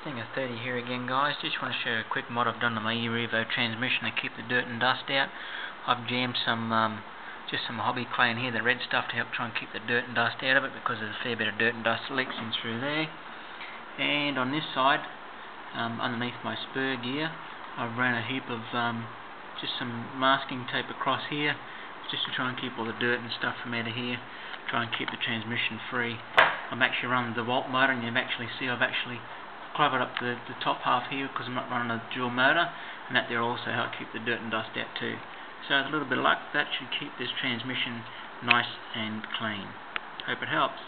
Stinger 30 here again guys, just want to show you a quick mod I've done to my eRevo transmission to keep the dirt and dust out. I've jammed some, um, just some hobby clay in here, the red stuff to help try and keep the dirt and dust out of it because there's a fair bit of dirt and dust leaks in through there. And on this side, um, underneath my spur gear, I've ran a heap of um, just some masking tape across here just to try and keep all the dirt and stuff from out of here, try and keep the transmission free. I'm actually running DeWalt motor and you can actually see I've actually covered up the, the top half here because I'm not running a dual motor and that there also help keep the dirt and dust out too. So with a little bit of luck that should keep this transmission nice and clean. Hope it helps.